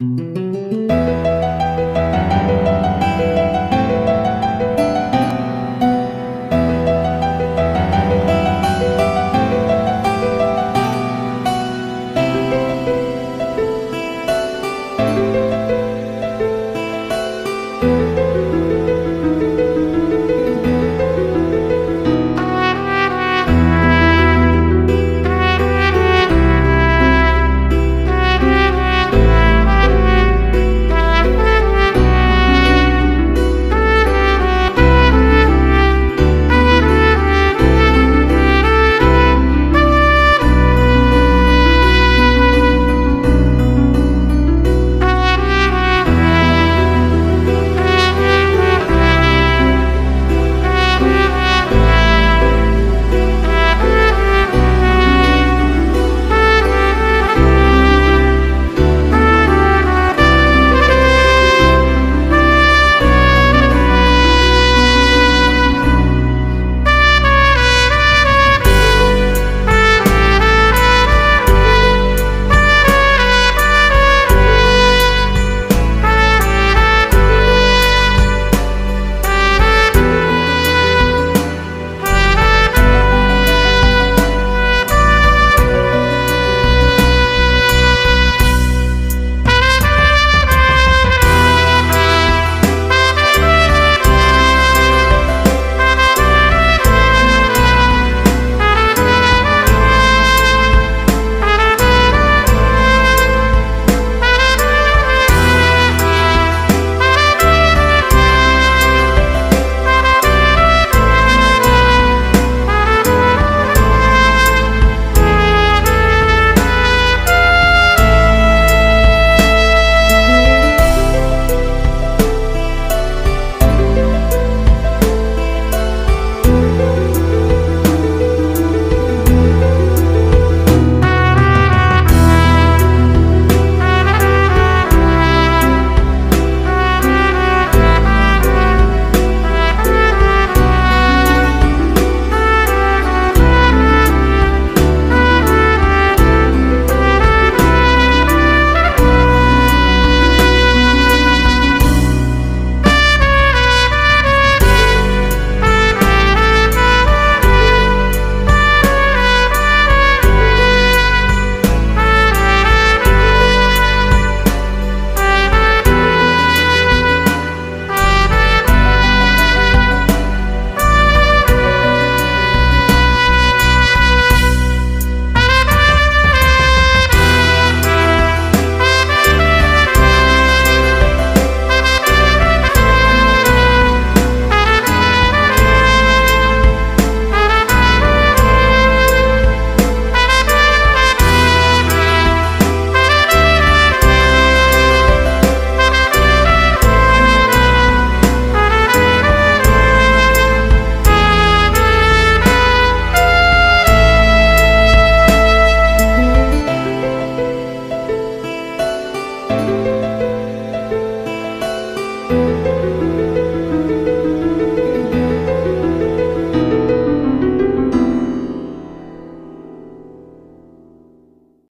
you